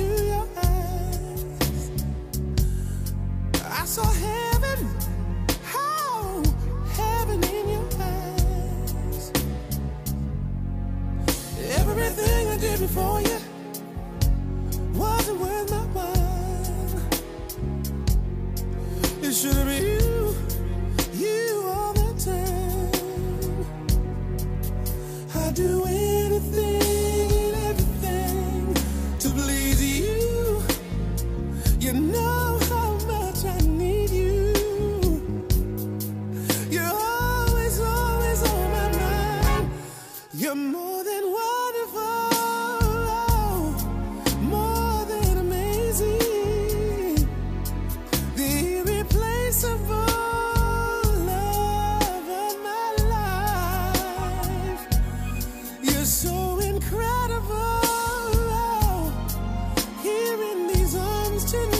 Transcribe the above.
your eyes. I saw heaven, heaven in your eyes. Everything I did before you wasn't worth while. It should have been you, you all the time. I'd do anything. You're more than wonderful, oh, more than amazing, the irreplaceable love of my life. You're so incredible oh, here in these arms tonight.